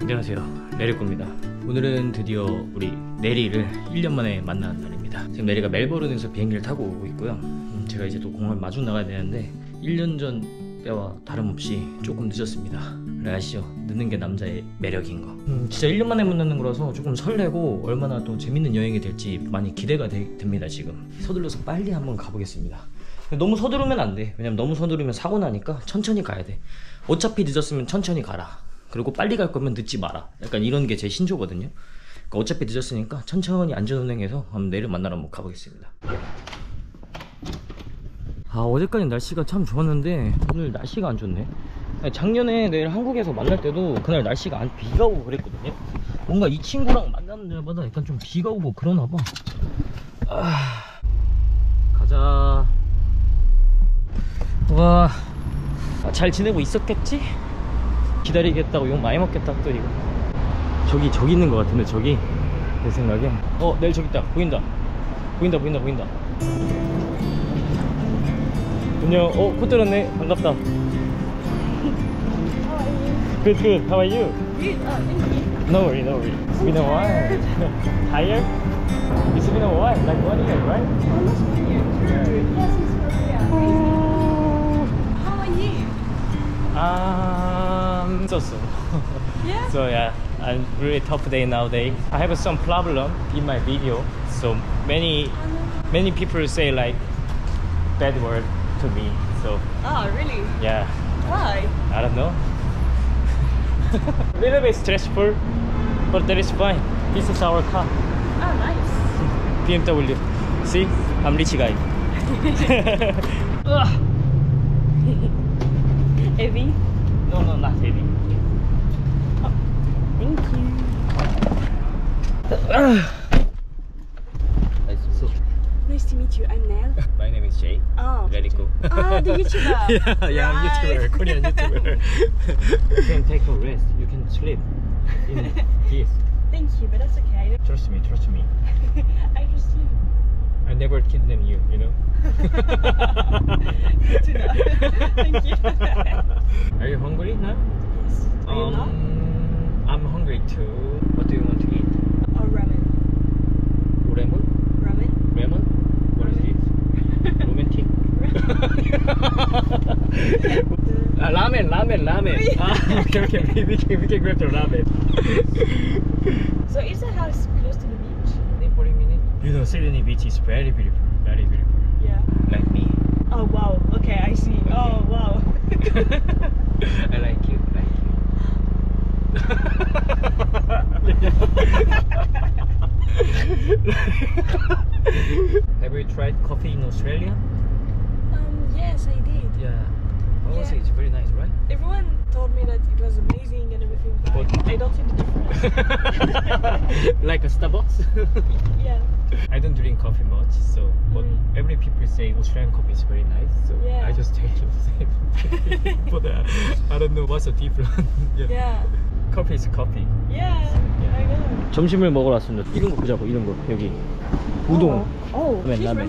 안녕하세요 레리코입니다 오늘은 드디어 우리 내리를 1년 만에 만나는 날입니다 지금 내리가 멜버른에서 비행기를 타고 오고 있고요 음, 제가 이제 또 공항을 마중 나가야 되는데 1년 전 때와 다름없이 조금 늦었습니다 그래 아시죠? 늦는 게 남자의 매력인 거 음, 진짜 1년 만에 만나는 거라서 조금 설레고 얼마나 또 재밌는 여행이 될지 많이 기대가 되- 됩니다 지금 서둘러서 빨리 한번 가보겠습니다 너무 서두르면 안 돼. 왜냐면 너무 서두르면 사고 나니까 천천히 가야 돼. 어차피 늦었으면 천천히 가라. 그리고 빨리 갈 거면 늦지 마라. 약간 이런 게 제 신조거든요. 그러니까 어차피 늦었으니까 천천히 안전운행해서 한번 내일 만나러 한번 가보겠습니다. 아 어제까지 날씨가 참 좋았는데 오늘 날씨가 안 좋네. 작년에 내일 한국에서 만날 때도 그날 날씨가 안 비가 오고 그랬거든요. 뭔가 이 친구랑 만나는 날마다 약간 좀 비가 오고 그러나 봐. 아, 가자. 와, 아, 잘 지내고 있었겠지? 기다리겠다고 욕 많이 먹겠다 또 이거. 저기 저기 있는 것 같은데 저기 내 생각에. 어 내일 저기 있다 보인다. 보인다 보인다 보인다. 안녕. 어, 코 들었네. 반갑다. Good, good. How are you? Good, oh, thank you. No worry, no worry. It's been a while. Tired? It's been a while, like one year, right? Almost one year. Yes, it's Korea. How are you? So so. Yeah? So yeah, I'm really tough day nowadays. I have some problem in my video, so many many people say like bad word to me. So Oh, really? yeah, Why? I don't know. A little bit stressful, but that is fine. This is our car, Oh, nice. BMW. See, I'm rich guy. Evie? no, no, not heavy. Thank you. Nice to meet you. I'm Nell. My name is Jay. Oh. Let it go. Ah, the YouTuber. yeah, yeah, I'm YouTuber, Korean YouTuber. you can take a rest. You can sleep in this. Thank you, but that's okay. Trust me, trust me. I trust you. I never kidnap you, you know. Good to know. Thank you. Are you hungry now? Yes. Are you not? Um, I'm hungry too. What do you want to eat? Oh, ramen. Lemon? Ramen? Lemon? What is this? Romantic? Ah, ramen, ramen, ramen. Ah, okay, okay. We, we, can, we can grab the ramen. So is the house close to the beach? In 40 minutes. You know, Sydney Beach is very beautiful. Very beautiful. Yeah. Like me. Oh wow. Okay, I see. Oh wow. I like you, like you. Have you tried coffee in Australia? um. Yes, I did. Yeah. Oh, Yeah. it's very nice, right? Everyone told me that it was amazing and everything, but But- I don't see the difference. like a Starbucks? yeah. I don't drink coffee much, so but Mm. every people say Australian coffee is very nice, so Yeah. I just take the same. but uh, I don't know what's the difference. yeah. Yeah. Coffee is coffee. Yeah. I know. 점심을 먹으러 왔습니다. 이런 거 보자고 이런 거 여기 우동. Oh. Oh. Ramen. ramen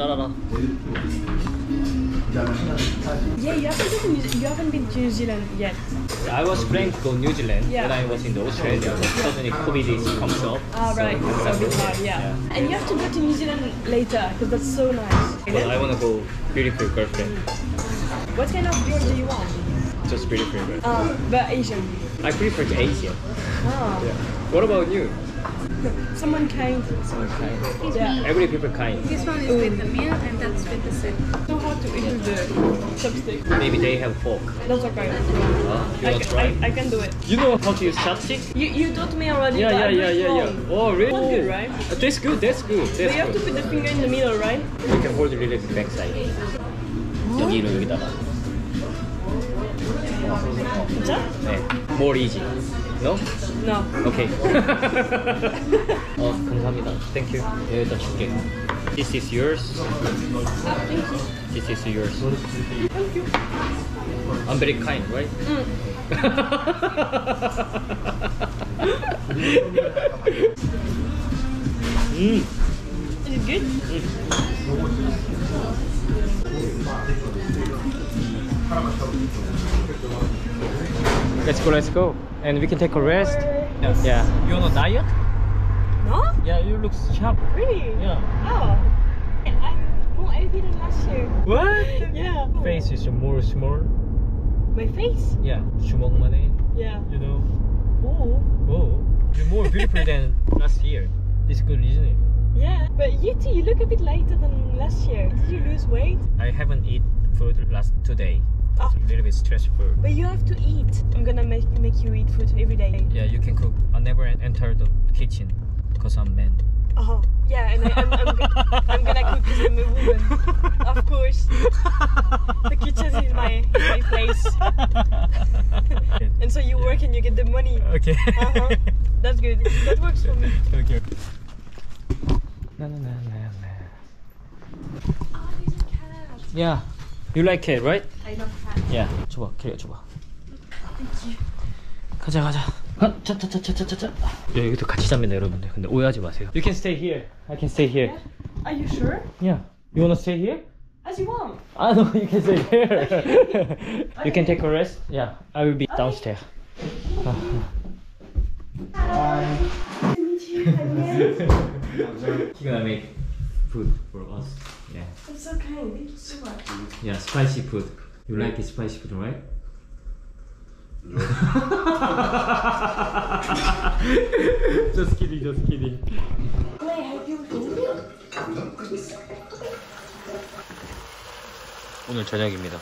da da da. Yeah, you have to go to New You haven't been to New Zealand yet. I was planning to go New Zealand yeah. when I was in Australia, but suddenly COVID comes up. Ah, right, so, it's hard, yeah. yeah. And you have to go to New Zealand later, because that's so nice. Well, I want to go beautiful girlfriend. What kind of beer do you want? Just beautiful girlfriend. Uh, but Asian? I prefer Asian. Ah. Yeah. What about you? Someone kind. Someone kind. Yeah. Every people kind. This one is with the meal and that's with the soup. So hard to eat with the chopstick. Maybe they have fork. That's okay. Huh? You I, wanna can, try? I, I can do it. You know how to use chopstick? You, you taught me already. Yeah, but yeah, I do yeah, it yeah, yeah. wrong. Oh, really? That's good, right? Uh, That's good. That's good. But you That's have to good. put the finger in the middle, right? You can hold it really back side. 여기로 여기다가. 진짜? 네. More easy. No? No. 오케이. 어, 감사합니다. Thank you. 여기다 줄게. This is yours. This is yours. Thank you. I'm very kind, right? 음. Is it good? Let's go, let's go. And we can take a rest. Yes. Yeah. You're on a diet? No? Yeah, you look sharp. Really? Yeah. Oh. I'm more heavy than last year. What? yeah. Face is more small. My face? Yeah. 주먹 money. Yeah. You know. Oh. Oh. You're more beautiful than last year. It's good isn't it? Yeah, but you too, you look a bit lighter than last year. Did you lose weight? I haven't eaten food last two days. It's a little bit stressful. But you have to eat. I'm gonna make make you eat food every day. Yeah, you can cook. I never enter the kitchen because I'm man. Oh. Yeah, and I, I'm, I'm, I'm gonna cook because I'm a woman. Of course. The kitchen is my, my place. And so you work and you get the money. okay. Uh-huh. That's good. That works for me. okay. Na, na, na, na, na. Oh, there's a cat. Yeah. You like it, right? I love cats. Yeah. 줘봐, 캐리어 줘봐. 가자, 가자. 아, 차차차차차차. 여기도 같이 잡니다, 여러분들. 근데 오해하지 마세요. You can stay here. I can stay here. Are you sure? Yeah. You wanna stay here? As you want. Ah no, you can stay here. you can take a rest. Yeah, I will be downstairs. Nice to meet you. He gonna make food for us. Yeah. Kind. Thank you so much. Yeah, spicy food. You like spicy food, right? just kidding, just kidding. Can I help you with anything? 오늘 저녁입니다.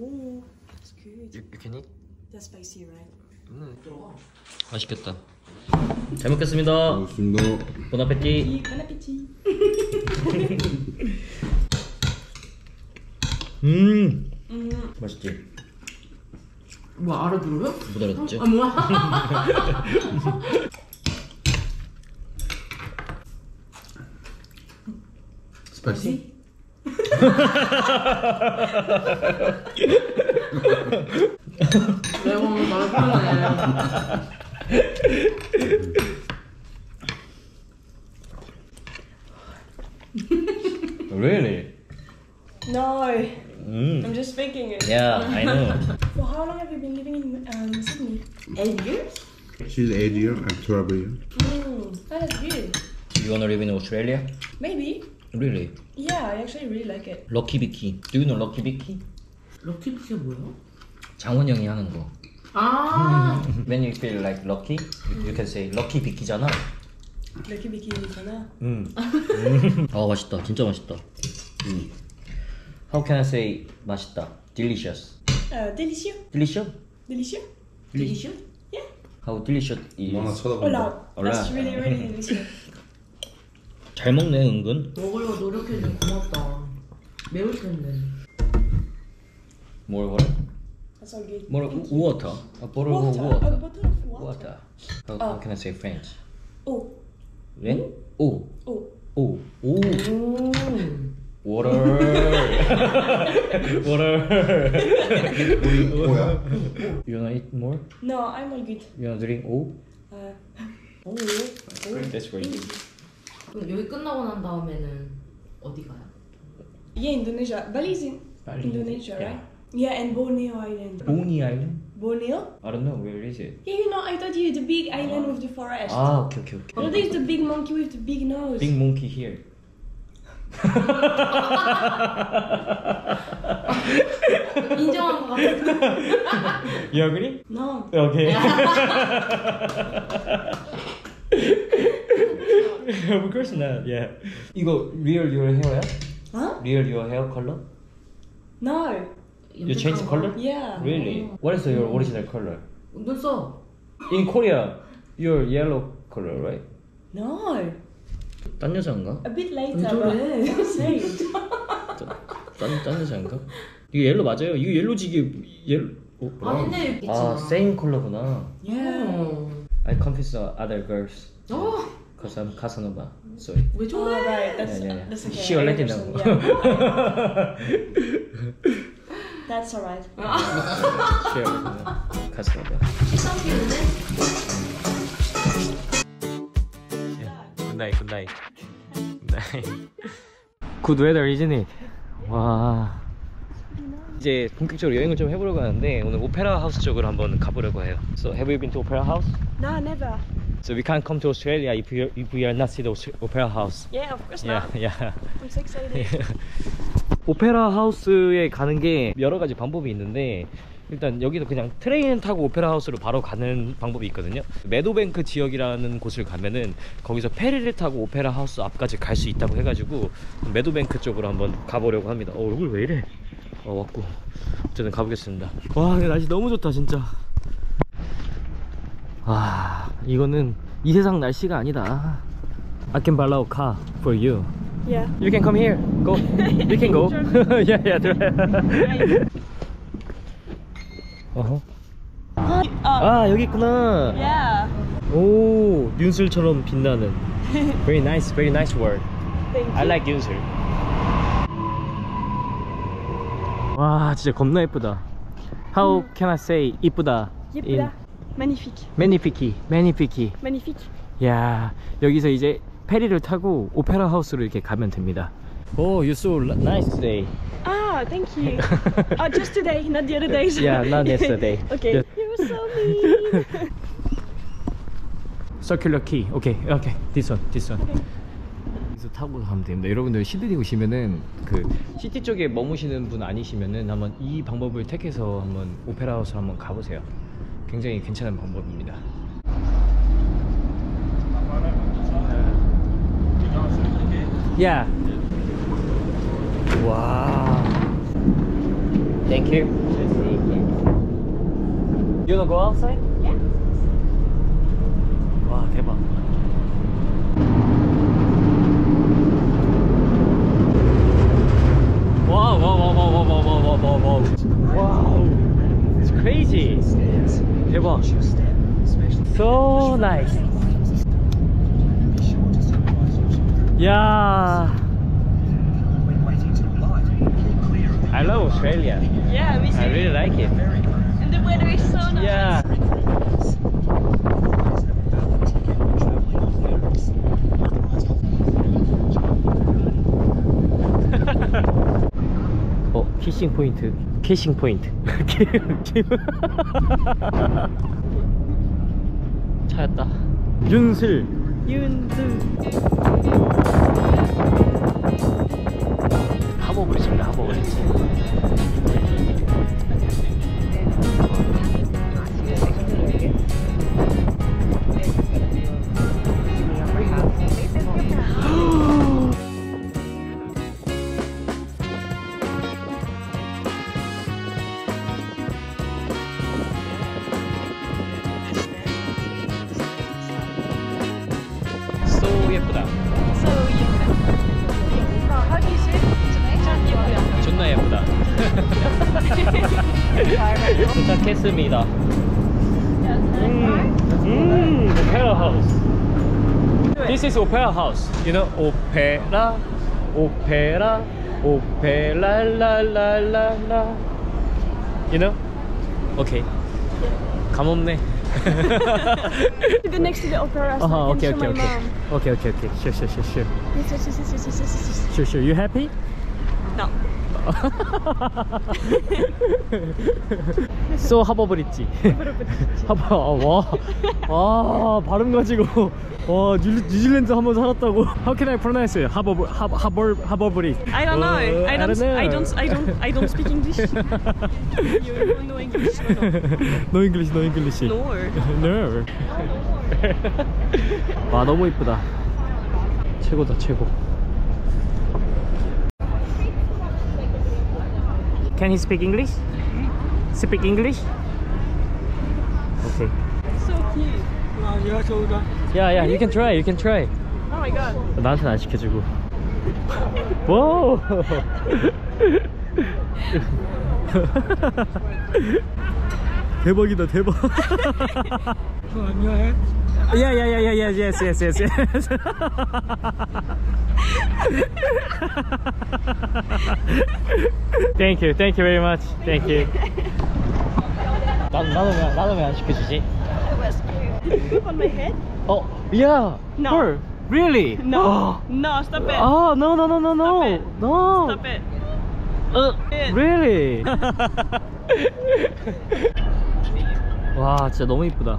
Ooh, that's good. You, you can eat? That's spicy, right? 맛있겠다. 잘 먹겠습니다. 고맙습니다. Bon appétit. Bon appétit. 음, 맛있지? 뭐 알아들어요? 못 알아듣죠? 아 뭐야? spicy? 내가 오늘 말을 편해. Really? No, Mm. I'm just thinking it. Yeah, I know. For how long have you been living in um, Sydney? Eight years? She's 8 years, I'm 12 years. Mm, that's good. You wanna live in Australia? Maybe. Really? Yeah, I actually really like it. 럭키 비키. Do you know 럭키 비키? 럭키비키가 뭐야? 장원 형이 하는 거. 아 When you feel like lucky, you can say 럭키 비키잖아. Lucky Bikini 음. 아 맛있다. 진짜 맛있다. 음. How can I say 맛있다? Delicious. Uh, delicious. Delicious? Delicious? 디리쇼? Yeah. How delicious is? 엄마 쳐다본다. Hola. Hola. That's really, really delicious. 잘 먹네 은근. 먹으려고 노력해준 고맙다. 매울 텐데. 뭘 뭐라? Good. 뭐라? water. A bottle of Water. A water. bottle of water. Water. How, how Oh. can I say French? Oh. When? 오. Oh. 오. 오. 음. Water. Water. 뭐야? You wanna eat more? No, I'm all good. You wanna drink? 오. Uh, 오. That's very good. 그럼 여기 끝나고 난 다음에는 어디 가요? yeah, Indonesia. Bali is in. Indonesia, right? Yeah, and Borneo Island. Boney Island? Borneo? I don't know where is it. Yeah, you know, I told you the big island with the forest. Ah, okay, okay, No, okay. there's the big monkey with the big nose. Big monkey here. 인정한 것 같아. You agree? No. Okay. of course not. Yeah. 이거 real your hair야? Huh? Real your hair color? No. You change the color? Yeah. Really? What is your original color? 눈써. In Korea, you're yellow color, right? No. 딴 여자인가? A bit later, 왜 저래? but same. 딴, 딴 여자인가? 이거 옐로 맞아요. 이거 옐로지 이게 옐로. 어? 아닌데 아, same color구나. Yeah. 어. I confuse other girls. 어. Cause I'm Casanova. Sorry. 왜 Oh, 저래? right. That's, Yeah, yeah, yeah. that's okay. She already know. Yeah. That's alright. Night, good night. Good night. Good weather, isn't it? 와. 이제 본격적으로 여행을 좀 해보려고 하는데 오늘 오페라 하우스 쪽으로 한번 가보려고 해요. So have you been to opera house? No, never. So we can't come to Australia if we are, if we are not see the opera house. Yeah, of course Yeah, not. yeah. I'm so excited. 오페라 하우스에 가는 게 여러 가지 방법이 있는데 일단 여기도 그냥 train 타고 오페라 하우스로 바로 가는 방법이 있거든요. 메도뱅크 지역이라는 곳을 가면은 거기서 페리를 타고 오페라 하우스 앞까지 갈 수 있다고 해가지고 메도뱅크 쪽으로 한번 가보려고 합니다. 어, 얼굴 왜 이래? 어, 왔고 어쨌든 가보겠습니다. 와, 날씨 너무 좋다 진짜. 아, 이거는 이 세상 날씨가 아니다. I can a car for you. Yeah. You can come here. Go. You can go. yeah, yeah. try. 어허. Uh, 아 여기 있구나. yeah. 오 윤슬처럼 빛나는. Very nice, very nice word. Thank you. I like 윤슬. 와 진짜 겁나 예쁘다. How can I say 이쁘다? 예쁘다. Magnifique. Magnifique, magnifique. Magnifique. 야 여기서 이제 페리를 타고 오페라 하우스로 이렇게 가면 됩니다. Oh, you're so nice today. Ah, thank you. oh, just today, not the other days. Yeah, not yesterday. okay. Just- You're so mean. Circular key. 오케이, 오케이. This one, this one. 여기서 타고 가면 됩니다. 여러분들 시드니 오시면은 그 시티 쪽에 머무시는 분 아니시면은 한번 이 방법을 택해서 한번 오페라 하우스 한번 가보세요. 굉장히 괜찮은 방법입니다. 야. 와. Thank you. You wanna go outside? 와 대박. 와우 와우 와우 와우 와우 와우 와우 와우 와우 It's crazy. 대박. So nice. 야. I love Australia. yeah, me too. I really like it. And the weather is so nice. Yeah. 어, 키싱 포인트. 캐싱 포인트. 찾았다. 윤슬. 윤두 하복을 입습니다. 하복을 오페라 하우스. This is opera house. You know, opera, opera, opera, la la la la. You know? Okay. 감 없네. To go next to the opera. so I Uh-huh, can okay, show okay, my okay. mom. Okay, okay, okay. Sure, sure, sure, sure. Yes, yes, yes, yes, yes, yes, yes, yes. Sure, sure. You happy? No. so 하버 브릿지. 하버 와. 와, 발음 가지고 와, 뉴, 뉴질랜드 한 번 살았다고. How can I pronounce it? 하버 하버 하버 하버 브릿. I don't know. Uh, I don't. I don't. I don't. I don't speak English. you know English? no English, no English. No. No. 와, 너무 이쁘다. 최고다, 최고. Can he speak English? Speak English? Okay. So cute. Yeah, yeah, you can try, you can try. Oh my god. 나한테는 안 시켜주고. 와. 대박이다 대박. Yeah, yeah, yeah, yeah, yeah, yes, yes, yes, yes. thank you, thank you very much. Thank you. 나, 나는 왜, 나는 왜안 시켜주지? That was cute. Did you poop on my head? Oh, yeah. No. Her. Really? No. Oh. No. Stop it. Oh, no, no, no, no, no. Stop it. No. Stop it. 어, really? 와, 진짜 너무 이쁘다.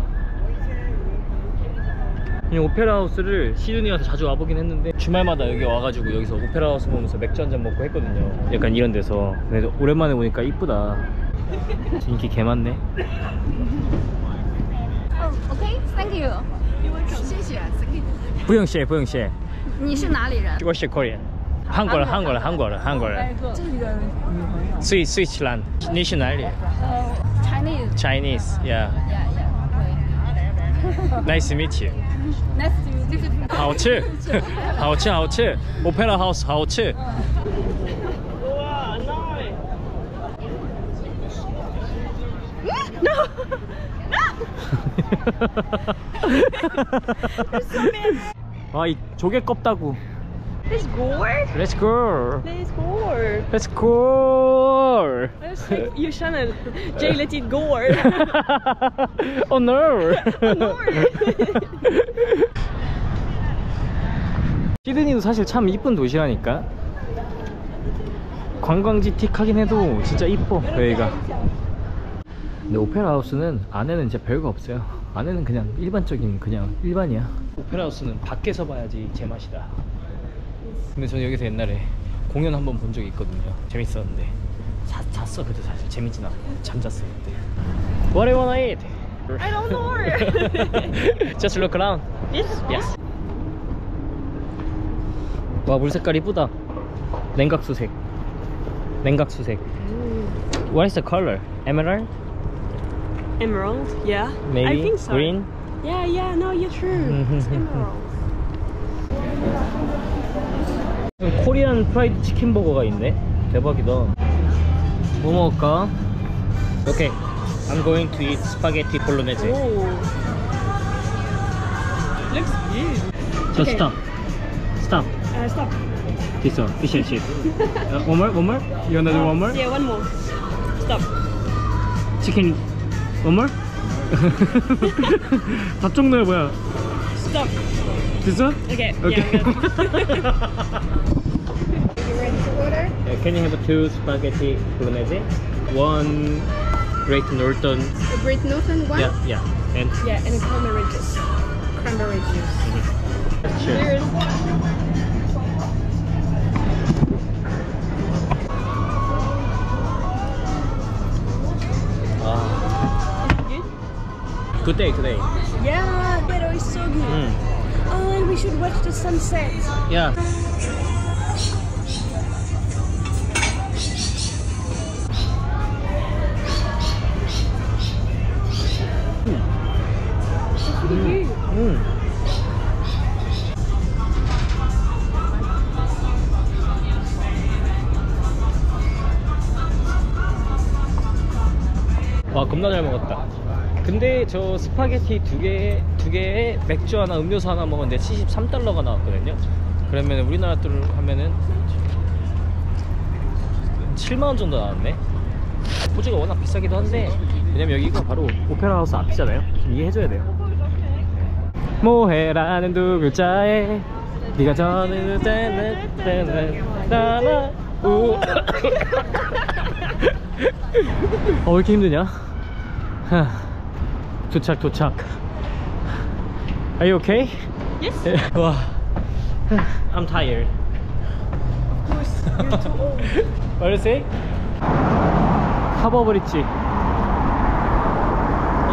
이 오페라 하우스를 시드니 와서 자주 와보긴 했는데 주말마다 여기 와가지고 여기서 오페라 하우스 보면서 맥주 한 잔 먹고 했거든요. 약간 이런 데서. 근데 오랜만에 오니까 이쁘다. 인기 개 많네. Oh, OK, thank you. 谢谢，thank you。不用谢，不用谢。你是哪里人？我是 Korean。韩国人，韩国人，韩国人，韩国人。这个瑞瑞士兰，你是哪里呃，Chinese。 ？Chinese，yeah。 Yeah, yeah. Nice to meet you。 하우치? 하우치 하우치? 오페라 하우스 하우치? 아이 아, 조개 껍다구. Let's go. Let's go. Let's go. Let's go. Your channel. Jay, let it go. oh no. 시드니도 사실 참 이쁜 도시라니까. 관광지 틱 하긴 해도 진짜 이뻐 여기가. 근데 오페라 하우스는 안에는 진짜 별거 없어요. 안에는 그냥 일반적인 그냥 일반이야. 오페라 하우스는 밖에서 봐야지 제 맛이다. 근데 저는 여기서 옛날에 공연 한 번 본 적이 있거든요. 재밌었는데 자, 잤어 그때 사실 재밌진 않고 잠잤어 그때. What do you wanna eat? I don't know. Just look around. yes. Yes. 와, 물 색깔 이쁘다. 냉각수색. 냉각수색. What is the color? Emerald? Emerald. Yeah. Maybe I think so. green? Yeah, yeah. No, you're true. It's emerald. 코리안 프라이드 치킨 버거가 있네. 대박이다. 뭐 먹을까? Okay. I'm going to eat spaghetti bolognese. Oh. Looks good. So Okay. stop. Stop. Uh, stop. This one. Fish and chip. Uh, one more? One more? You wanna do one more? Yeah, one more. Stop. 치킨 one more? 답정 너야 뭐야? Stop. This one? Okay. Okay. Yeah. Can you have a two spaghetti bolognese? One Great Norton. The Great Northern one. Yeah, yeah. And yeah, and a cranberry juice. Cranberry juice. cheers. Cheers. 아, Good. good day today. Yeah, weather is so good. 음, Oh, and we should watch the sunset. yeah. 겁나 잘 먹었다. 근데 저 스파게티 두 개에 두 개에 맥주 하나 음료수 하나 먹었는데 73달러가 나왔거든요. 그러면 우리나라 돈으로 하면은 7만 원 정도 나왔네. 호주가 워낙 비싸기도 한데 왜냐면 여기가 바로 오페라 하우스 앞이잖아요. 좀 이해해줘야 돼요. 뭐해라는 두 글자에 네가 전해는 따라 우. 어, 왜 이렇게 힘드냐? 하, 도착, 도착. Are you okay? Yes. 와, I'm tired. Of course, you're too old. What do you say? 하버브리지.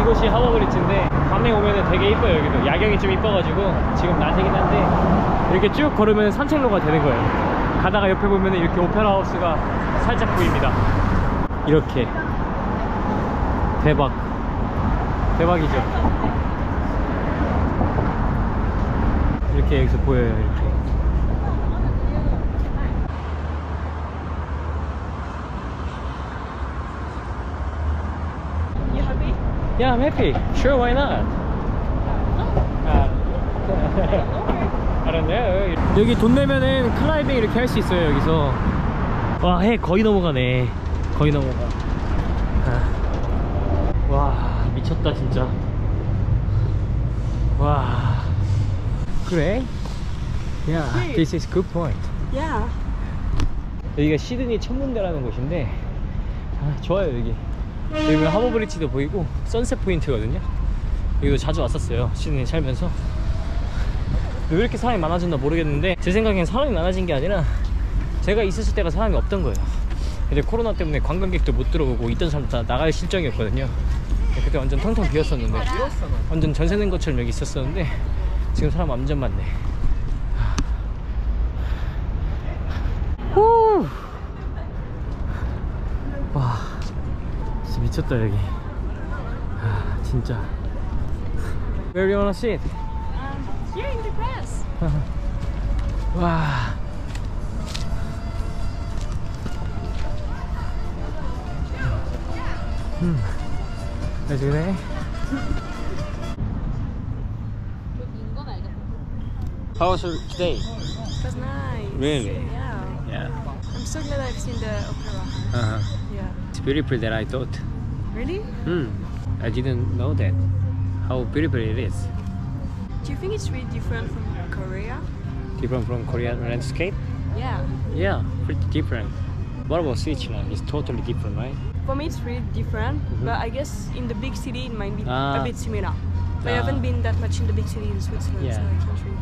이곳이 하버브리지인데 밤에 오면은 되게 이뻐요 여기도 야경이 좀 이뻐가지고 지금 낮이긴 한데 이렇게 쭉 걸으면 산책로가 되는 거예요. 가다가 옆에 보면은 이렇게 오페라 하우스가 살짝 보입니다. 이렇게 대박 대박이죠. 이렇게 여기서 보여요 이렇게. Yeah, I'm happy. Sure, why not? 아. I don't know. 여기 돈 내면은 클라이밍 이렇게 할 수 있어요, 여기서. 와, 해 거의 넘어가네. 거의 넘어가. 아. 와, 미쳤다, 진짜. 와. 그래? Yeah, this is good point. Yeah. 여기가 시드니 천문대라는 곳인데 아, 좋아요 여기 여기 보면 하버 브릿지도 보이고 선셋 포인트거든요 여기도 자주 왔었어요 시드니 살면서 왜 이렇게 사람이 많아졌나 모르겠는데 제 생각엔 사람이 많아진 게 아니라 제가 있었을 때가 사람이 없던 거예요 근데 코로나 때문에 관광객도 못 들어오고 있던 사람 다 나갈 실정이었거든요 그때 완전 텅텅 비었었는데 완전 전세 낸 것처럼 여기 있었었는데 지금 사람 완전 많네 후. 와 진짜 미쳤다 여기 아 진짜 Where do you wanna sit? Here in the grass. 와 음. How's your day? How was your day? It was nice. Really? Yeah. Yeah. I'm so glad I've seen the opera. Uh-huh. Yeah. It's beautiful that I thought. Really? Hmm. I didn't know that. How beautiful it is. Do you think it's really different from Korea? Different from Korean landscape? Yeah. Yeah, pretty different. What about Switzerland? It's totally different, right? For me, it's really different, Mhm. but I guess in the big city, it might be Ah. a bit similar. But I Ah. haven't been that much in the big city in Switzerland, Yeah. so I can't really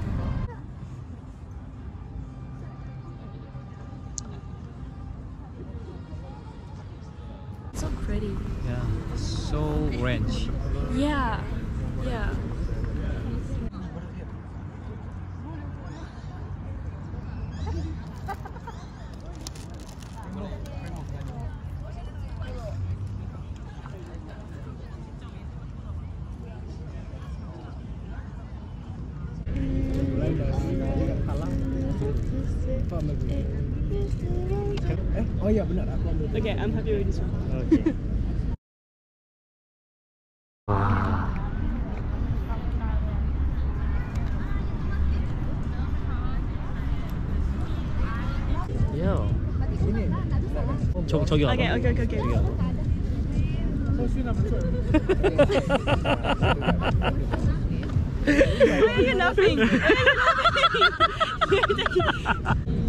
Okay, I'm happy with this one. Okay. 와. 야. 저 저기 와봐. Okay, okay, okay, okay. 저기 와봐. Why are you laughing? Why are you laughing?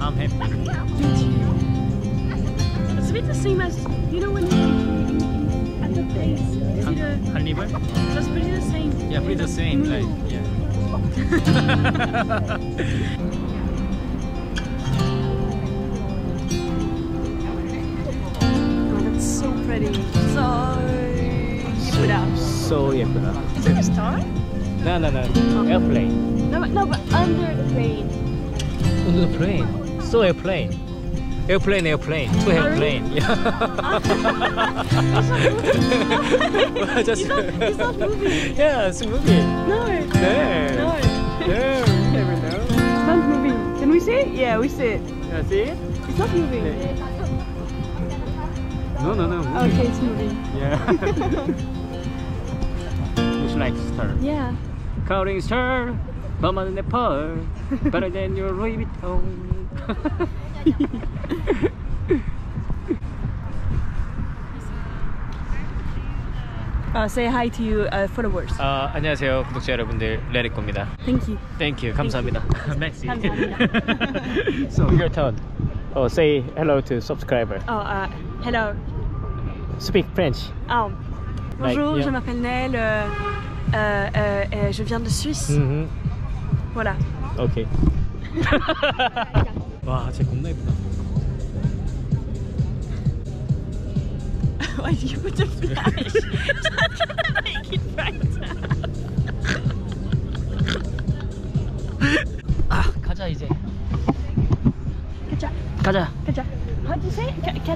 I'm happy. It's a bit the same as you know when you at the place. Is it a, Carnival? that's pretty the same. Yeah, pretty the same. Like, yeah. Oh, that's so pretty. So 예쁘다. So 예쁘다. Is it a star? No, no, no. Airplane. No, no, but under the plane. Under the plane. So airplane. Airplane, airplane. To airplane. Yeah. It's not, it's not moving. yeah, it's a movie. No. 네. No. Yeah, never know. It's not moving. Can we see it? Yeah, we see it. Yeah, see it? It's not moving. No, no, no. Okay, it's moving. Yeah. Looks like star. Yeah. Counting star. 밤하늘 내 펄. Better than your Louis Vuitton. Uh, say hi to you uh, followers. 아, 안녕하세요. 구독자 여러분들. 레리코입니다. Thank you. Thank you. 감사합니다. Merci. 감사합니다. so your turn. Oh, say hello to subscriber. Oh, uh, hello. Speak French. Ah, bonjour, Like, yeah. je m'appelle Nel. euh, euh, euh, euh, je viens de Suisse. 음. Voilà. 오케이. 와, 쟤 겁나 예쁘다. Why do you put a flash? Just gonna make it brighter. 아, 가자 이제. 가자. 가자. kacha?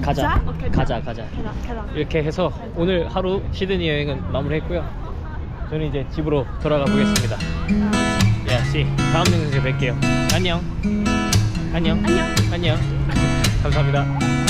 가자, 가자. Kacha, kacha. 이렇게 해서 오늘 하루 시드니 여행은 마무리했고요. 저는 이제 집으로 돌아가 보겠습니다. 야, 씨. 다음 영상에서 뵐게요. 안녕. 안녕. 안녕. 안녕. 감사합니다.